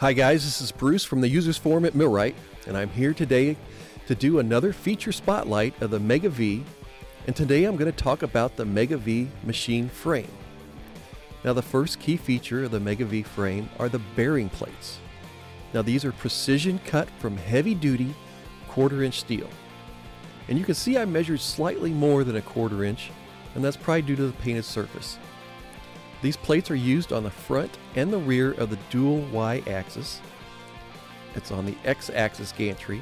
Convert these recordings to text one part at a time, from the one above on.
Hi guys, this is Bruce from the Users Forum at MillRight, and I'm here today to do another feature spotlight of the Mega V, and today I'm going to talk about the Mega V machine frame. Now the first key feature of the Mega V frame are the bearing plates. Now these are precision cut from heavy duty quarter inch steel. And you can see I measured slightly more than a quarter inch, and that's probably due to the painted surface. These plates are used on the front and the rear of the dual Y-axis. It's on the X-axis gantry,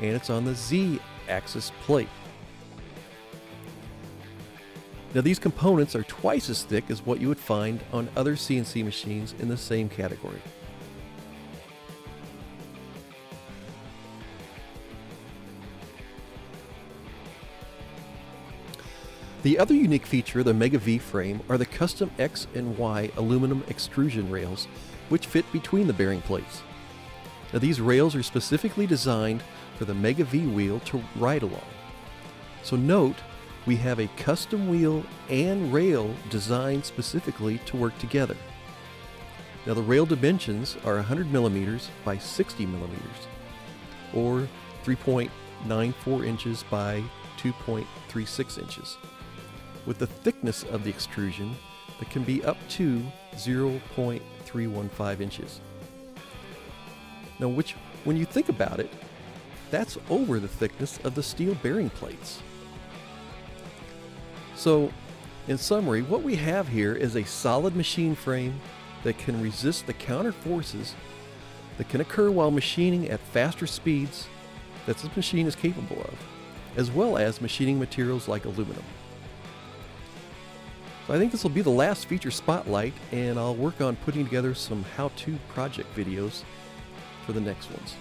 and it's on the Z-axis plate. Now these components are twice as thick as what you would find on other CNC machines in the same category. The other unique feature of the Mega V frame are the custom X and Y aluminum extrusion rails which fit between the bearing plates. Now these rails are specifically designed for the Mega V wheel to ride along. So note, we have a custom wheel and rail designed specifically to work together. Now the rail dimensions are 100 millimeters by 60 millimeters, or 3.94 inches by 2.36 inches with the thickness of the extrusion that can be up to 0.315 inches. Now, which, when you think about it, that's over the thickness of the steel bearing plates. So, in summary, what we have here is a solid machine frame that can resist the counter forces that can occur while machining at faster speeds that this machine is capable of, as well as machining materials like aluminum. I think this will be the last feature spotlight and I'll work on putting together some how-to project videos for the next ones.